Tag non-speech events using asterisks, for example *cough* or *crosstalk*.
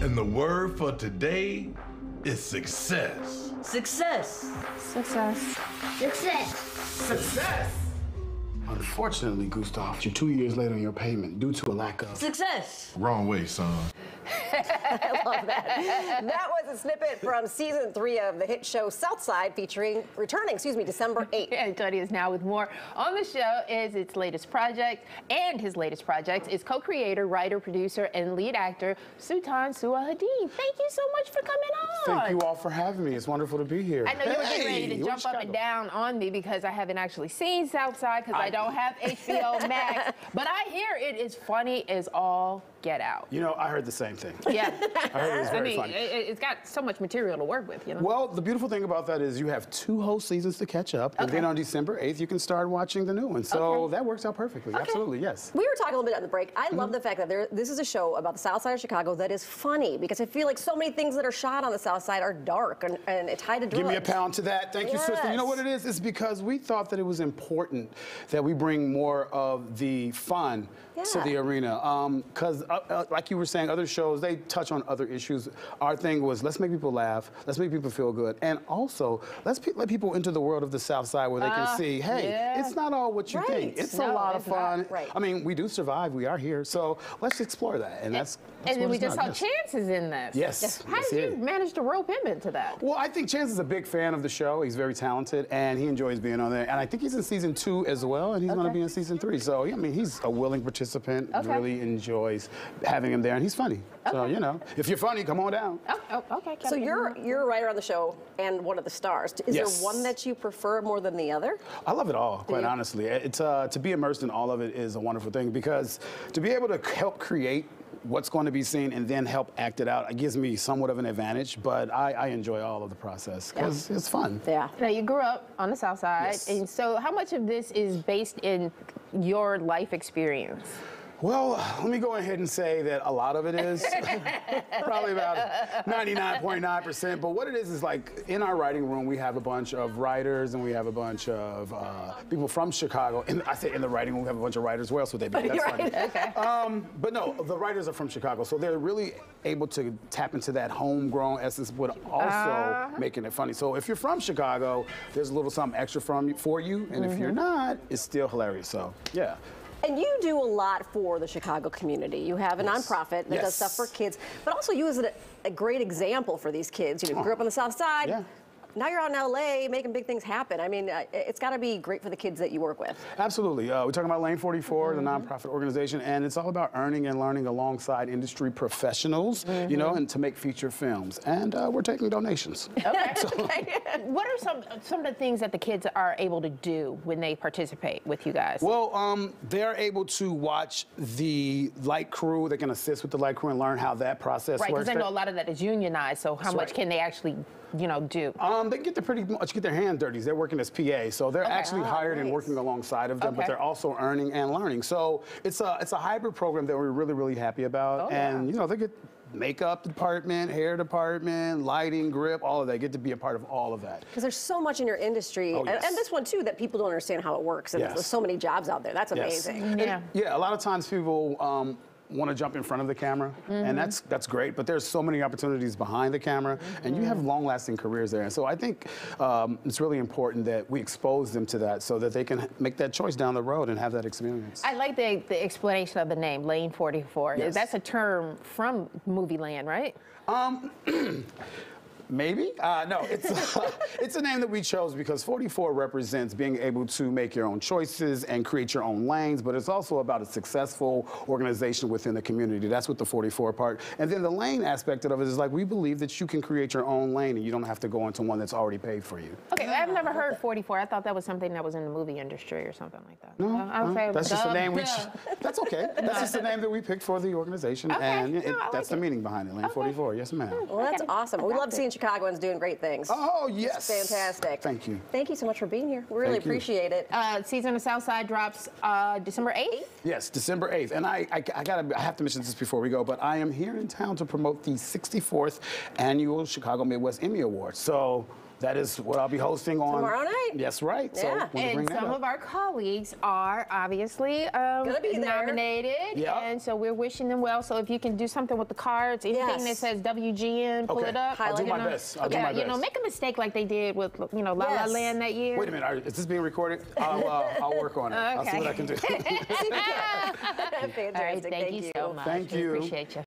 And the word for today is success. Success. Success. Success. Success! Unfortunately, Gustav, you're two years late on your payment due to a lack of. Success. Wrong way, son. I *laughs* love that. that was a snippet from season three of the hit show Southside, featuring returning, excuse me, December 8th. *laughs* And Tony is now with more on the show is its latest project and his latest project is co-creator, writer, producer, and lead actor Sultan Salahuddin. Thank you so much for coming on. Thank you all for having me. It's wonderful to be here. I know you were getting ready to jump up and down on me because I haven't actually seen Southside because I, I- don't have HBO Max, but I hear it is funny as all get out. You know, I heard the same thing. Yeah. *laughs* I heard it was I very mean, funny. it, it's got so much material to work with, you know. Well, the beautiful thing about that is you have two whole seasons to catch up, and then on December 8th, you can start watching the new one. So Okay. that works out perfectly. Absolutely, yes. We were talking a little bit on the break. I Mm-hmm. love the fact that there, this is a show about the South Side of Chicago that is funny because I feel like so many things that are shot on the South Side are dark and, and it's tied to drugs. Give me a pound to that. Thank you, sister. You know what it is? It's because we thought that it was important that we bring more of the fun to the arena. Because, uh, uh, like you were saying, other shows, they touch on other issues. Our thing was let's make people laugh, let's make people feel good, and also let's pe- let people into the world of the South Side where they can Ah, see, hey, yeah. it's not all what you think. It's No, a lot of it's not. fun. Right. I mean, we do survive. We are here. So let's explore that. And that's, that's and then we just saw about, yes. Chances in this. Yes. How Yes, did you manage to rope him into that? Well, I think Chance is a big fan of the show. He's very talented, and he enjoys being on there. And I think he's in season two as well, and he's going to be in season three. So, yeah, I mean, he's a willing participant. Okay. Really enjoys having him there, and he's funny. So, you know, if you're funny, come on down. Oh, oh okay. So you're you're a writer on the show and one of the stars. Is Yes. there one that you prefer more than the other? I love it all, quite you? honestly. It's uh, to be immersed in all of it is a wonderful thing because to be able to help create what's going to be seen and then help act it out, it gives me somewhat of an advantage. But I, I enjoy all of the process because it's fun. Yeah. Now you grew up on the South Side, Yes. and so how much of this is based in your life experience? Well, let me go ahead and say that a lot of it is *laughs* probably about 99.9%. But what it is is like in our writing room, we have a bunch of writers and we have a bunch of uh, people from Chicago. And I say in the writing room, we have a bunch of writers. Where else would they be? That's funny. right. Okay. Um, but no, the writers are from Chicago, so they're really able to tap into that homegrown essence, but also Uh-huh. making it funny. So if you're from Chicago, there's a little something extra from for you, and if Mm-hmm. you're not, it's still hilarious. So yeah. And you do a lot for the Chicago community. You have a Yes. nonprofit that does stuff for kids, but also you as a, a great example for these kids. You know, grew up on the South Side. Yeah. Now you're out in LA making big things happen. I mean, uh, it's got to be great for the kids that you work with. Absolutely. Uh, we're talking about Lane 44, Mm-hmm. the nonprofit organization, and it's all about earning and learning alongside industry professionals, you Mm-hmm. know, and to make feature films. And uh, we're taking donations. *laughs* Okay. *laughs* *laughs* what are some some of the things that the kids are able to do when they participate with you guys? Well, um, they're able to watch the light crew. They can assist with the light crew and learn how that process right, works. Right, because I know a lot of that is unionized. So how That's much right. can they actually, you know, do? Um, they get to pretty much get their hand dirty. They're working as PA, so they're Okay. actually Ah, hired and working alongside of them, but they're also earning and learning. So it's a it's a hybrid program that we're really really happy about. Oh, and yeah. you know they get makeup department, hair department, lighting, grip, all of that. Get to be a part of all of that. Because there's so much in your industry, Oh, and, yes. and this one too, that people don't understand how it works. And Yes. there's so many jobs out there. That's Yes. amazing. Yeah. Yeah, a lot of times people um, want to jump in front of the camera, and that's that's great. But there's so many opportunities behind the camera, and you have long-lasting careers there. And so I think um, it's really important that we expose them to that, so that they can make that choice down the road and have that experience. I like the, the explanation of the name, Lane 44. Yes. That's a term from Movie Land, right? *clears throat* Maybe? Uh, no, it's, *laughs* it's a name that we chose because 44 represents being able to make your own choices and create your own lanes, but it's also about a successful organization within the community. That's what the 44 part. And then the lane aspect of it is like we believe that you can create your own lane and you don't have to go into one that's already paid for you. Okay, I've never heard 44. I thought that was something that was in the movie industry or something like that. No, I would no, say, that's just the name we. duh. *laughs* That's okay. That's just the name that we picked for the organization, Okay, and it, no, I that's like the meaning behind it. Lane 44. Yes, ma'am. Well, that's Okay. awesome. We love seeing Chicagoans doing great things. Oh yes. Fantastic. Thank you. Thank you so much for being here. We really Thank you. appreciate it. Uh, season of Southside drops uh, December 8th. Yes, December 8th. And I, I, I gotta, I have to mention this before we go, but I am here in town to promote the 64th annual Chicago Midwest Emmy Awards. So That is what I'll be hosting on Tomorrow night. Yes, right. So Yeah. wanna bring And that some up. of our colleagues are obviously um, Gonna be nominated, Yeah. and so we're wishing them well. So if you can do something with the cards, anything Yes. that says WGN, pull Okay. it up. I'll do you my know. best. I'll do yeah, my you know, make a mistake like they did with you know La La Land that year. Wait a minute. are- Is this being recorded? I'll, uh, I'll work on it. I'll see what I can do. *laughs* *laughs* Fantastic. All right, thank, you so much. Thank We you. appreciate you.